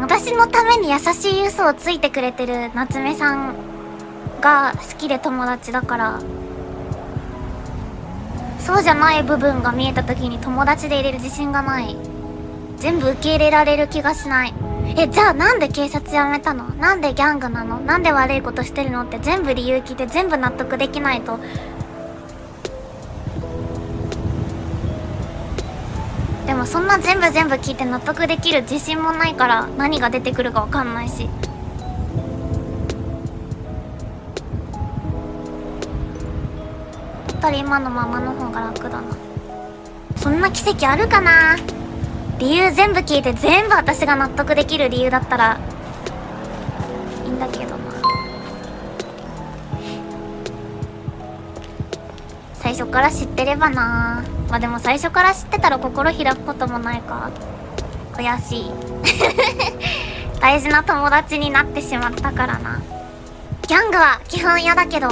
私のために優しい嘘をついてくれてる夏目さんが好きで友達だからそうじゃない部分が見えた時に友達で入れる自信がない。全部受け入れられる気がしない。えじゃあなんで警察辞めたの？なんでギャングなの？なんで悪いことしてるの？って全部理由聞いて全部納得できないともそんな全部全部聞いて納得できる自信もないから何が出てくるか分かんないし。やっぱり今のままの方が楽だな。そんな奇跡あるかな？理由全部聞いて全部私が納得できる理由だったらいいんだけどな。最初から知ってればな。まあでも最初から知ってたら心開くこともないか。悔しい。大事な友達になってしまったからな。ギャングは基本嫌だけど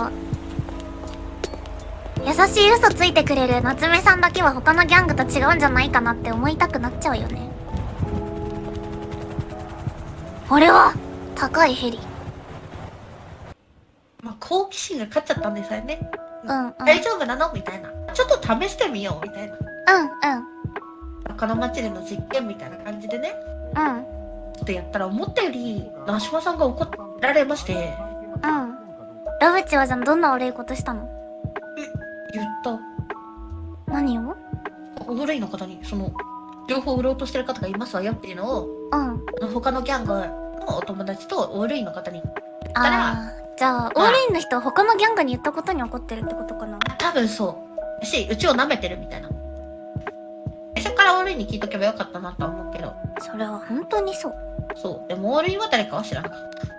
優しい嘘ついてくれる夏目さんだけは他のギャングと違うんじゃないかなって思いたくなっちゃうよね。俺は高いヘリ。まあ、好奇心が勝っちゃったんですよね。うんうん。大丈夫なの？みたいな。ちょっと試してみよう。みたいな。うんうん。この街での実験みたいな感じでね。うん。ちょっとやったら思ったより、ナシマさんが怒られまして、うん。ラブチはじゃんどんな悪いことしたの？言った。何を？オフレイの方に、その、情報を売ろうとしてる方がいますわよっていうのを、うん。他のギャングのお友達とオールインの方に、たらああじゃあオールインの人は他のギャングに言ったことに怒ってるってことかな？あ多分そう。し、うちを舐めてるみたいな。最初からオールインに聞いとけばよかったなとは思うけど、それは本当にそうそう。でもオールインは誰かは知らなかった。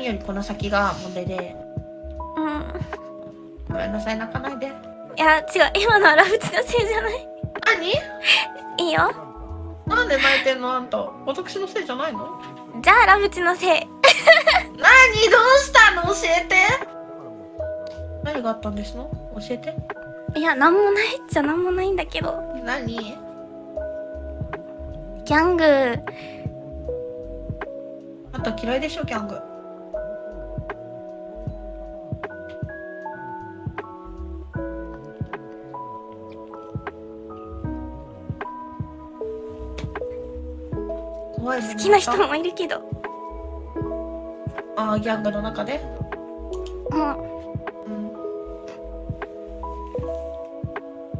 何よりこの先が問題で、うん。ごめんなさい、泣かないで。いや違う。今のはラブチのせいじゃない？何？いいよ。なんで泣いてんのあんた。私のせいじゃないの？じゃあラブチのせい。何？どうしたの？教えて。何があったんですの？教えて。いやなんもないっちゃなんもないんだけど。何？ギャング。あんた嫌いでしょギャング怖い好きな人もいるけど。ああギャングの中で？うん。うん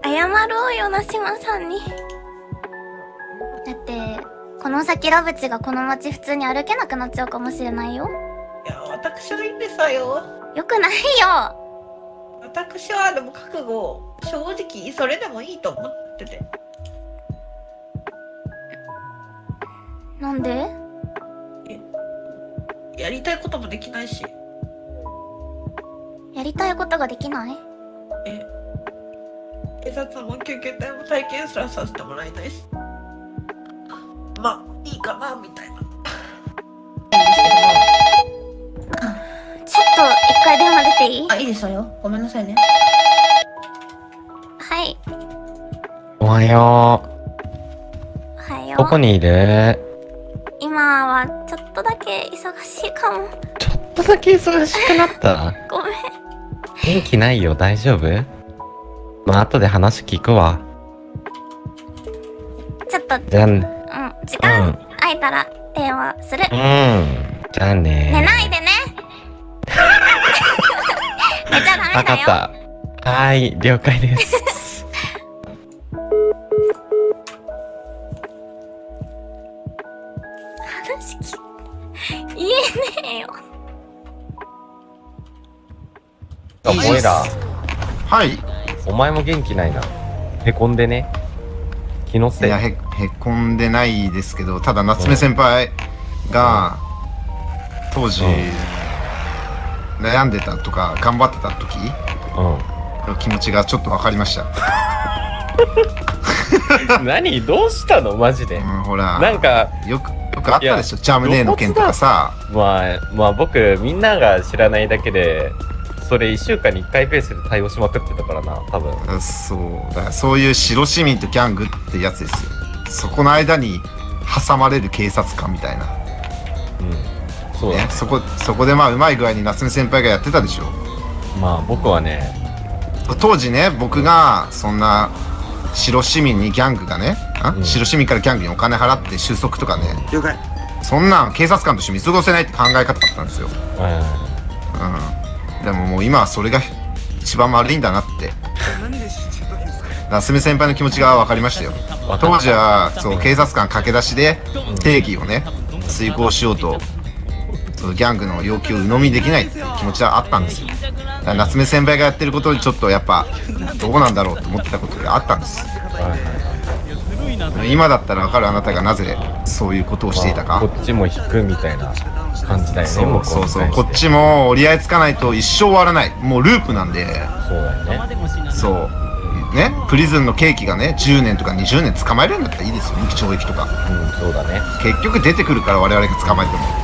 謝ろうよな島さんに。だってこの先ラブチがこの街普通に歩けなくなっちゃうかもしれないよ。いや私はいいんですわよ。よくないよ。私はでも覚悟正直それでもいいと思っててなんで？やりたいこともできないし。やりたいことができない？え警察も救急隊も体験すらさせてもらいたいし。まあいいかなみたいな。ちょっと一回電話出ていい？あいいですわよ。ごめんなさいね。はい。おはよおはよう。どこにいる？今はちょっとだけ忙しいかもちょっとだけ忙しくなった？ごめん元気ないよ、大丈夫？まあ、後で話聞くわ。ちょっとじゃん。うん時間空いたら電話するうん。じゃあね寝ないでね 寝ちゃダメだよった。はーい、了解です。えねえよあ、モエラ、はい。お前も元気ないな。へこんでね。気のせい。いやへへこんでないですけどただ夏目先輩が当時悩んでたとか頑張ってた時うの気持ちがちょっと分かりました、ん。何？どうしたの？マジでう。ん、ほらなんか、よくよくあったでしょ？ジャムネーの件とかさ。まあまあ僕みんなが知らないだけでそれ1週間に1回ペースで対応しまくってたからな多分。うんそうだそういう白市民とギャングってやつですよ。そこの間に挟まれる警察官みたいな、うん。そうだね。ね、そこそこでまあうまい具合に夏目先輩がやってたでしょ？まあ僕はね当時ね僕がそんな白市民にギャングがね、あ？うん。白市民からギャングにお金払って収束とかね。了解。そんなん警察官として見過ごせないって考え方だったんですよ、ううん、でももう今はそれが一番悪いんだなって。何で知っちゃったんですか？夏目先輩の気持ちが分かりましたよ。当時はそう警察官駆け出しで定義をね遂行しようとそのギャングの要求を鵜呑みにできないっていう気持ちはあったんですよ。夏目先輩がやってることにちょっとやっぱどうなんだろうと思ってたことがあったんです。今だったら分かるあなたがなぜそういうことをしていたか。まあこっちも引くみたいな感じだよねそうそうそう。こっちも折り合いつかないと一生終わらない。もうループなんで。そうだよね。そう。ね。プリズンの刑期がね10年とか20年捕まえるんだったらいいですよ。無期懲役とか。うんそうだね。結局出てくるから我々が捕まえても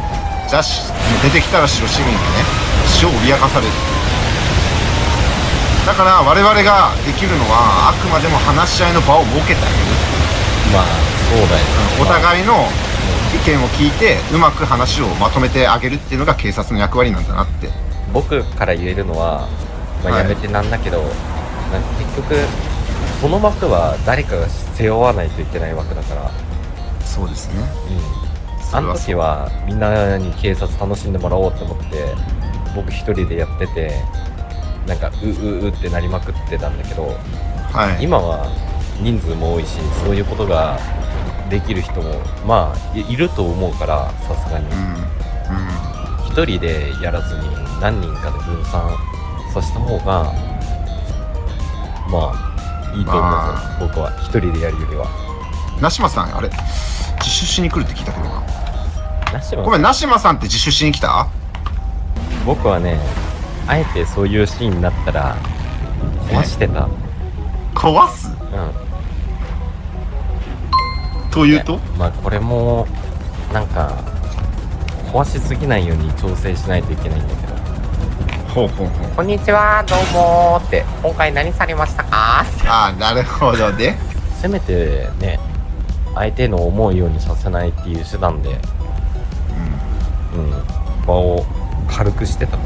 じゃあし出てきたら白市民がね死を脅かされる。だから我々ができるのはあくまでも話し合いの場を設けてあげるまあそうだよね。お互いの意見を聞いてうまく話をまとめてあげるっていうのが警察の役割なんだなって。僕から言えるのは、まあ、はいやめてなんだけど、なんか結局その枠は誰かが背負わないといけない枠だから、そうですね。うん、あの時はみんなに警察楽しんでもらおうと思って僕一人でやっててなんかうううってなりまくってたんだけどはい。今は人数も多いしそういうことができる人もまあいいると思うからさすがに。うんうん。一人でやらずに何人かで分散させた方がまあいいと思う、ま僕は一人でやるよりは。ナシマさんあれ？自首しに来るって聞いたけどな。なしはごめんナシマさんって自首しに来た？僕はねあえてそういうシーンになったら壊してた。うん。壊すというと？まあこれもなんか壊しすぎないように調整しないといけないんだけど。ほうほうほう。こんにちはどうもーって今回何されましたか？ああなるほどね。せめてね相手の思うようにさせないっていう手段でうん場を軽くしてたわ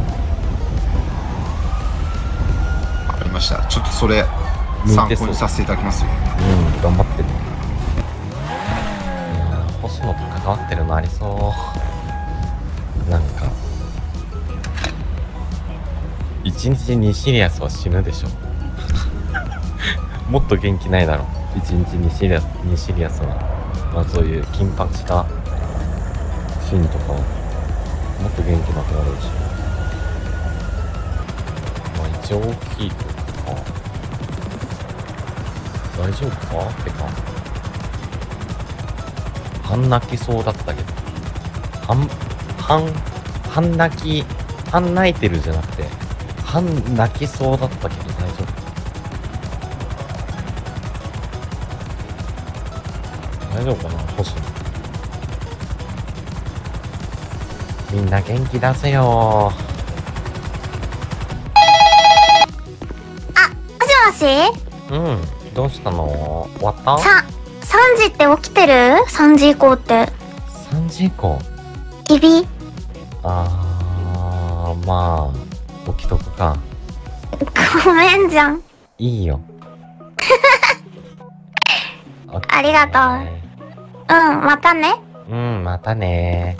かりました。ちょっとそれ参考にさせていただきますよ。うん頑張ってる。いやー星野と関わってるのありそう。なんか1日2シリアスは死ぬでしょ。もっと元気ないだろ1日2シリアス2シリアスはまあそういう緊迫したシーンとかもっと元気なくなるし。まあ一応大きいとか。大丈夫か？ってか。半泣きそうだったけど。半半半泣き半泣いてるじゃなくて半泣きそうだったけど大丈夫？大丈夫かな？星野みんな元気出せよ。もしもし？うんどうしたの？終わった？さ、3時って起きてる ?3 時以降って。3時以降？日々あーまあ起きとくか。ごめんじゃん。いいよ。ありがとううん、またね。うんまたね。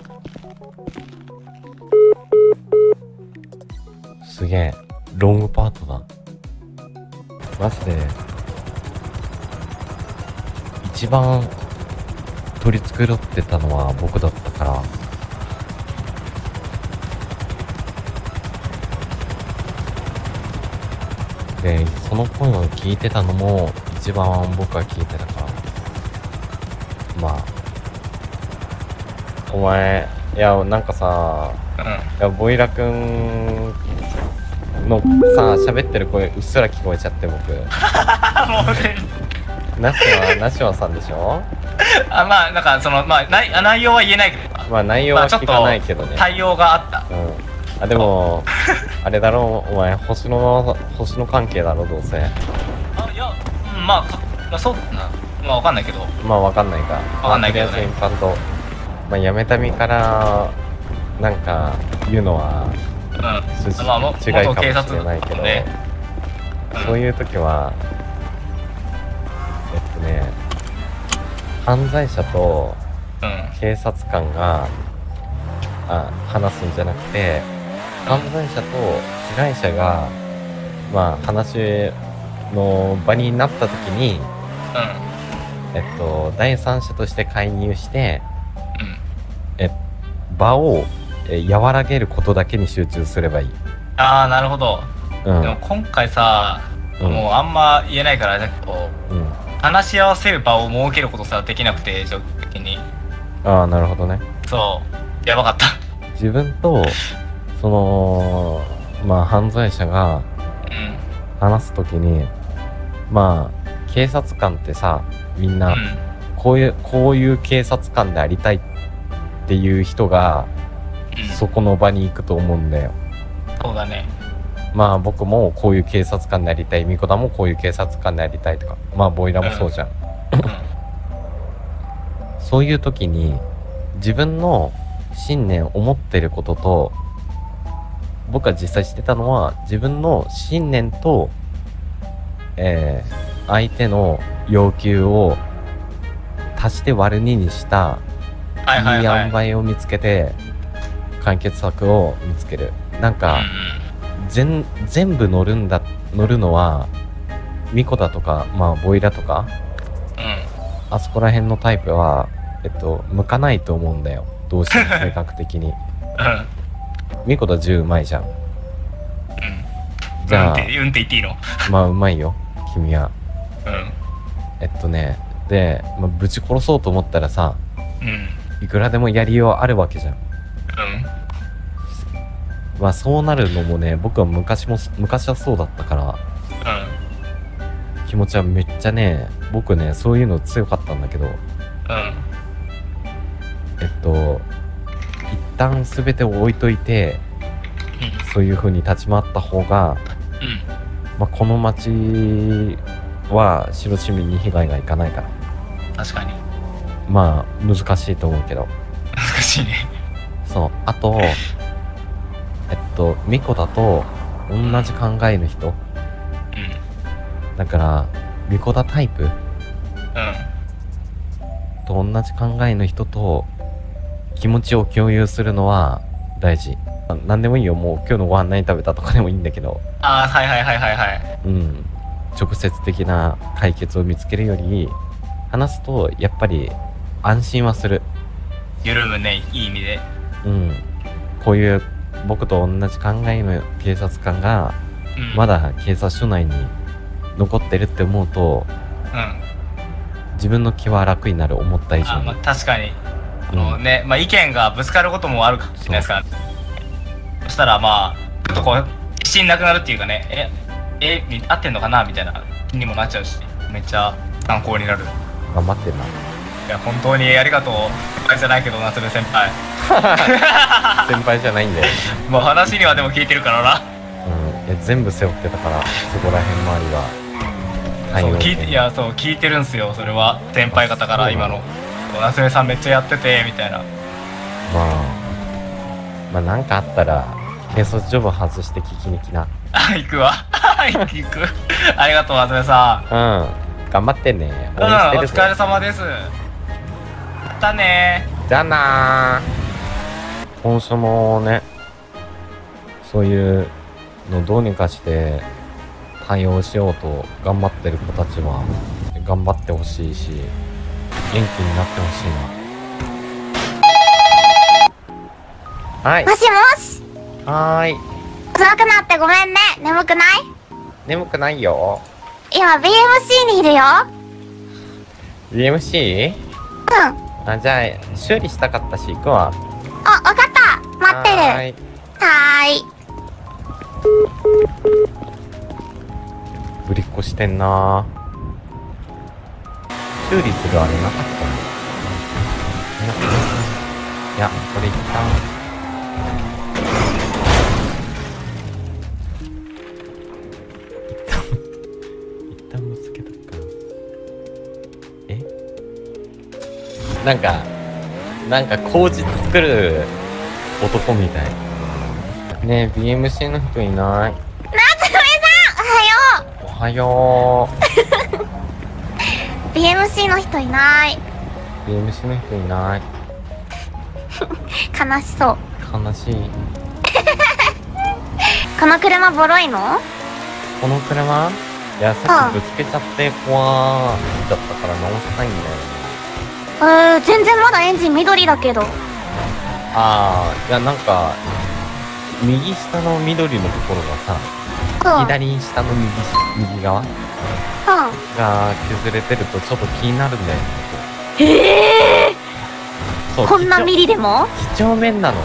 すげえロングパートだ。マジで。一番取り繕ってたのは僕だったから。でその声を聞いてたのも一番僕は聞いてたから。まあお前いやなんかさいやボイラくんのさ喋ってる声うっすら聞こえちゃって僕。もうね。ナシはナシはさんでしょ？あまあなんかそのまあ内あ内容は言えないけど。まあ内容は聞かないけどね、対応があった。うん。あでもあれだろうお前星の星の関係だろどうせ。あいやうんまあかまあそうだなまあわかんないけど。まあわかんないか。わかんないけどね。まあとりあえず一般とまあやめた身からなんか言うのはうん。筋まあも違いかもしれないけど、ね。そういう時はえっとね犯罪者とうん。警察官があ話すんじゃなくて犯罪者と被害者がまあ話の場になった時にうんえっと第三者として介入してうん。え場をえ和らげることだけに集中すればいい。ああなるほど。うん。でも今回さうん。もうあんま言えないからあれだけどうん。話し合わせる場を設けることすらできなくて状況的に。ああなるほどね。そう。やばかった。自分とそのまあ犯罪者がうん。話す時にまあ警察官ってさみんうなん。こういうこういう警察官でありたいっていう人がうん。そこの場に行くと思うんだよ。そうだね。まあ僕もこういう警察官でありたい。ミコダもこういう警察官でありたいとか。まあボイラもそうじゃん、そういう時に自分の信念思ってることと僕が実際してたのは自分の信念と、えー相手の要求を足して割る2にしたはいはい塩梅を見つけて解決策を見つける。なんか全全部乗るんだ乗るのはミコだとかまあボイラとかうん。うんあそこら辺のタイプはえっと向かないと思うんだよ。どうしても性格的に。うん。ミコだ10うまいじゃん。うん。じゃあうんって言っていいの？まあうまいよ君は。うんえっとねで、まあ、ぶち殺そうと思ったらさうん。いくらでもやりようあるわけじゃん。うん。まあそうなるのもね僕は昔も昔はそうだったからうん。気持ちはめっちゃね僕ねそういうの強かったんだけどうん。えっと一旦全てを置いといてうん。そういう風に立ち回った方が、うん。まあ、この町は白市民に被害がいかないから。確かに。まあ難しいと思うけど。難しいね。そう。あと えっとミコだと同じ考えの人。うん。だからミコダタイプ。うん。と同じ考えの人と気持ちを共有するのは大事。あ何でもいいよ。もう今日のご飯何食べたとかでもいいんだけど。ああはいはいはいはいはい。うん直接的な解決を見つけるより話すとやっぱり安心はする。緩むねいい意味で。うん。こういう僕と同じ考えの警察官がうん。まだ警察署内に残ってるって思うとうん。自分の気は楽になる思った以上に、あまあ確かに。あのうん。ねまあ意見がぶつかることもあるかもしれないですからそしたらまあちょっとこう自信なくなるっていうかね。ええみ合ってんのかなみたいな気にもなっちゃうしめっちゃ参考になる。頑張ってんな。いや本当にありがとう。先輩じゃないけど夏目先輩。先輩じゃないんだよ、もう話にはでも聞いてるからな。うん、いや全部背負ってたからそこら辺周りは。そう聞いねていやそう聞いてるんすよそれは。先輩方から今の。夏目さんめっちゃやっててみたいな。まあ。まあなんかあったら警察ジョブ外して聞きに来な。あ行くわ。行くありがとう夏目さん。うん。頑張ってね。うん、お疲れ様です。またね。じゃあなー。今週もねそういうのどうにかして対応しようと頑張ってる子たちは頑張ってほしいし元気になってほしいな。はいもしもし。はーい遅くなってごめんね。眠くない？眠くないよ。今 BMC にいるよ。BMC? うん。あじゃあ修理したかったし行くわ。あ、わかった。待ってる。はい。ーい。ぶりっこしてんな。修理するあれなかったのいや、これ一旦。なんか、なんか工事作る男みたい。ねえ、BMC の人いない。夏目さんおはよおはよう BMC の人いないう BMC の人いない。悲しそう悲しい。この車ボロいの？この車？いや、さっきぶつけちゃって、怖ーっちゃったから直したいんだよね。えー、全然まだエンジン緑だけど。うんあー、いや、なんか、右下の緑のところがさ、左下の右し右側うん。が削れてるとちょっと気になるんだよね。ええそう、こんな几ミリでも？几帳面なの。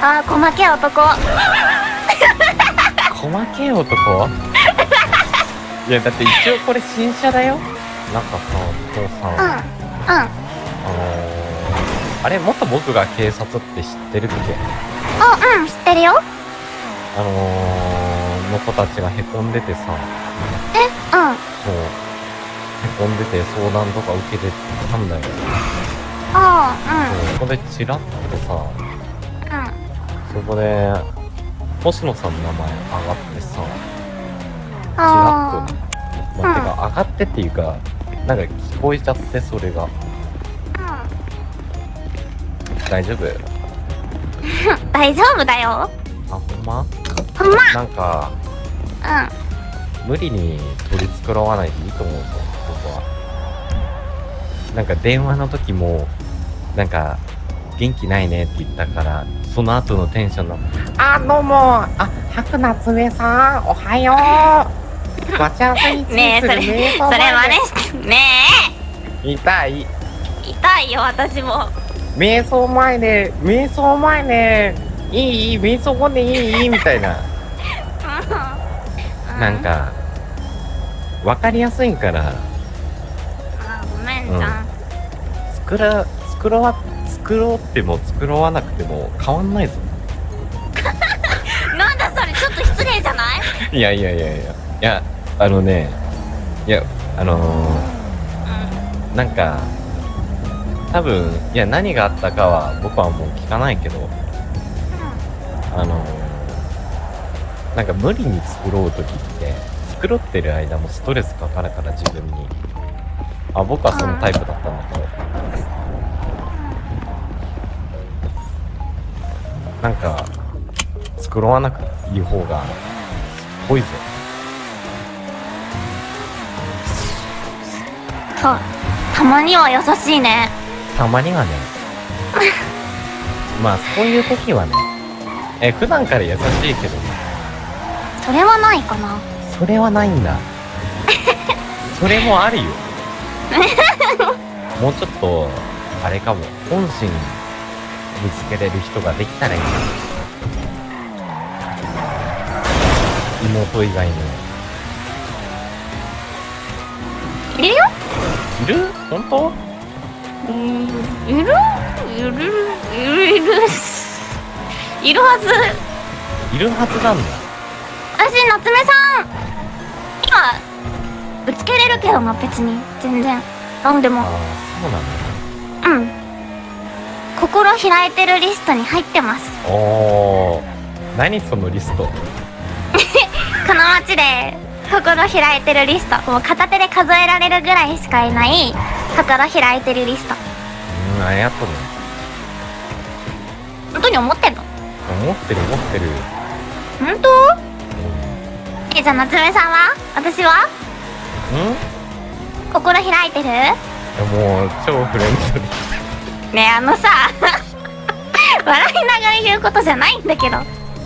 あー細けえ男 細けえ男？いや、だって一応これ新車だよ。なんかさ、こうさ、うんうんあのー、あれ、元僕が警察って知ってるっけ？あうん知ってるよ。あのー、の子たちがへこんでてさ、うん。そう、へこんでて相談とか受けてたんだよ。あそうそこでチラッとさ、あうん。うんそこで、星野さんの名前上がってさ、チラあッとね、まあ、てか上がってっていうか、なんか聞こえちゃって、それが。あ大丈夫？う ん大丈夫だよ。あ、ほんま？ほんま。なんか、うん。無理に取り繕わないでいいと思うぞ、僕は。なんか電話の時も、なんか、元気ないねって言ったから、その後のテンションの、あ、どうも、あ、白夏目さん、おはよう。待ち合わせについね。えそれそれ真似してね痛い。え痛いよ私も瞑想前で、瞑想前で、いいいい瞑想後でいいいいみたいな。う なんか、わかりやすいから、あごめんじゃん、作ら、作ろわ、作ろうっても作ろわなくても変わんないぞ。なんだそれちょっと失礼じゃない？いやいやいやいや。いや、あのね、いや、あのー、なんか、多分、いや、何があったかは僕はもう聞かないけど、あの、なんか無理に作ろうときって、作ろってる間もストレスかかるから自分に。あ、僕はそのタイプだったんだけど。なんか、作ろわなくていい方が、ぽいぞ。たたまには優しいねたまにはね。まあ、そういう時はね。え、普段から優しいけどね。それはないかなそれはないんだ。それもあるよ。もうちょっと、あれかも。本心ぶつけれる人ができたらいいな。妹以外にも。いるよいる？本当？うんいる？いる？いるいるいるいるはず。いるはずなんだ。私夏目さん。今ぶつけれるけどな別に。全然。なんでも。ああ、そうなんだ。うん。心開いてるリストに入ってます。おー。何そのリスト？この街で心開いてるリスト。もう片手で数えられるぐらいしかいない心開いてるリストうん、ありがとうね。本当に思ってんの？思ってる思ってる。本当？えじゃあ夏目さんは？私は？うん？心開いてる？ねもう超フレンドリー。えあのさ 笑いながら言うことじゃないんだけど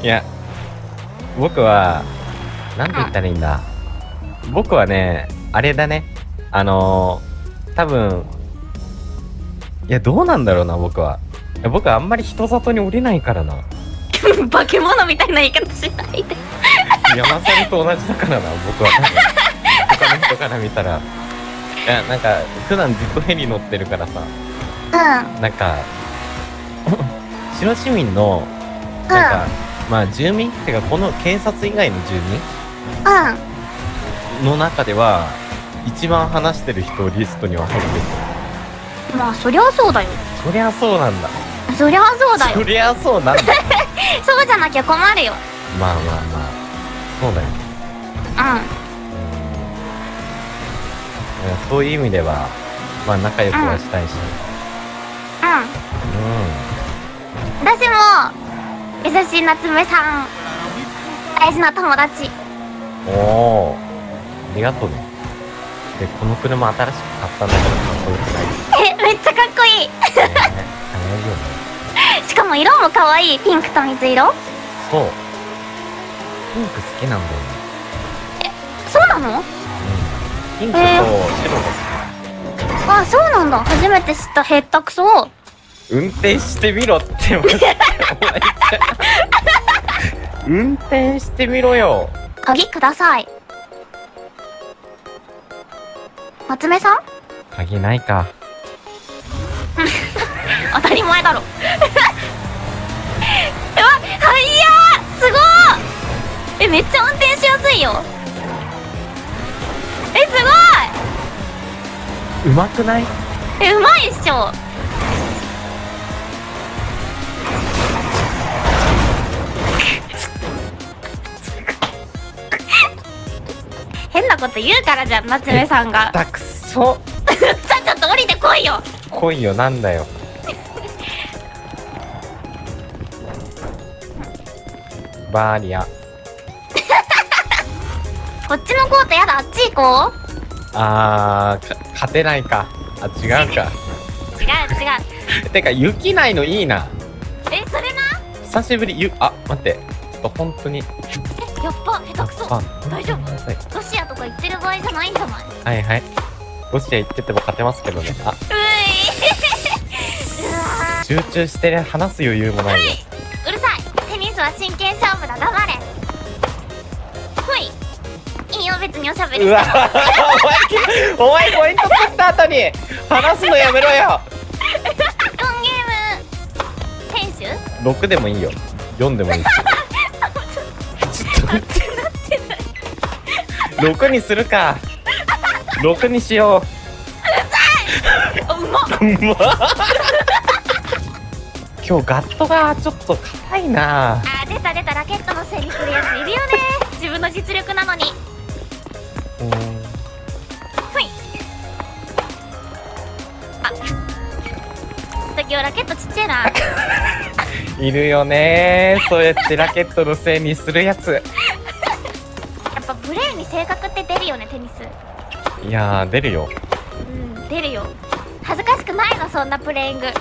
いや、僕は、なんて言ったらいいんだ。僕はね、あれだね。あのー、多分、いや、どうなんだろうな、僕は。僕はあんまり人里に降りないからな。化け物みたいな言い方しないで 山さんと同じだからな、僕は多分。他の人から見たら。いやなんか普段ずっとヘリ乗ってるからさうんなんか 白市民のなんか、まあ住民っていうかこの警察以外の住う民の中では一番話してる人リストには入ってる。んまあそりゃそうだよ。そりゃそうなんだ。そりゃそうだよ。そりゃそうなんだ。そうじゃなきゃ困るよ。まあまあまあ。そうだようん。うん。そういう意味ではまあ仲良くはしたいし。うん。私も優しい夏目さん大事な友達。うん。おおありがとうねでこの車新しく買ったんだけどかっこよくない？えめっちゃかっこいい。ね早いよね。しかも色も可愛い。ピンクと水色。そう。ピンク好きなんだよね。そうなの？うん。ピンクと白が好き。あそうなんだ。初めて知ったへったくそ運転してみろって思って 運転してみろよ。鍵ください夏目さん？鍵ないか。当たり前だろ。うわはいやーすごい！えめっちゃ運転しやすいよ。えすうまくない？ごいえうまいっしょこと言うからじゃん夏目さんが。だくそ。じゃあちょっと降りてこいよ。来いよなんだよ。バーリア こっちのコートやだあっち行こう。あーか勝てないか。あ違うか。違う違う。てか雪ないのいいな。えそれな？久しぶりゆあ待って。ちょっと本当に。えやっば下手くそ。あ大丈夫。ロシアとか行ってる場合じゃないんじゃない？はいはい。ロシア行ってても勝てますけどね。あ。うい。集中して話す余裕もないよ。ーうるさい。テニスは真剣勝負だ。黙れ。ほい。いいよ別におしゃべりしてお前お前ポイント取った後に話すのやめろよ。4ゲーム。選手？6でもいいよ。4でもいい。しちょっと待って6にするか。6にしよあうまっ。ううまっ。今日ガットがちょっと硬いな。あー出た出たラケットのせいにするやついるよね。自分の実力なのに。ラケットちっちゃいな。や いるよねそうやってラケットのせいにするやつ性格って出るよねテニス。いやー出るよ。うん出るよ。恥ずかしくないのそんなプレイング。ね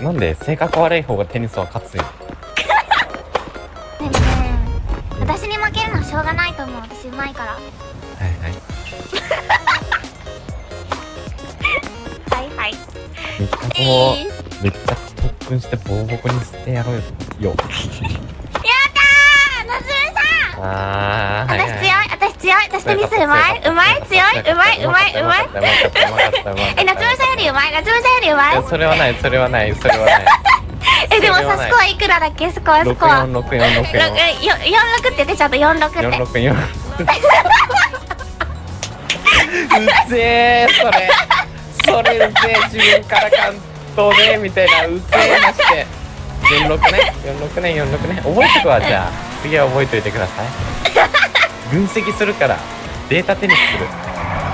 なんで性格悪い方がテニスは勝つよえ ねえ私に負けるのはしょうがないと思う。私うまいから。はいはい。はいはい。めっちゃこえー、うめっちゃ特訓してボコボコにしてやろうよ。よやったー夏目さん。あーはい私強いはい私強い。私テニスうまい？うまい？強い？うまい？うまい？うまい？え夏目さんよりうまい？夏目さんよりうまい？それはない。それはない。それはない。えでもさスコアいくらだっけ？スコアスコア。六四六四六四。よよ46って出ちゃった46って。四六四 うぜえそれ。それうぜえ自分から関東ねみたいな。うぜえまして。四六ね。四六ね。四六ね。覚えとくわじゃあ。次は覚えといてください分析するからデータテニスする。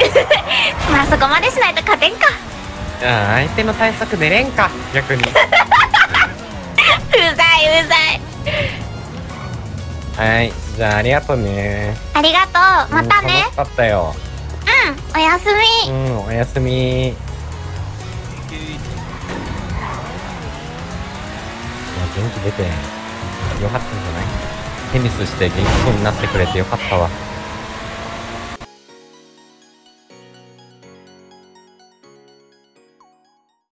まあそこまでしないと勝てんか。ああ相手の対策寝れんか逆に。うざいうざい。はいじゃあありがとうね。ありがとう。またね。うん楽しかったよ。うんおやすみ。うんおやすみ。いや元気出てよかったんじゃない？テニスして元気そうになってくれてよかったわ。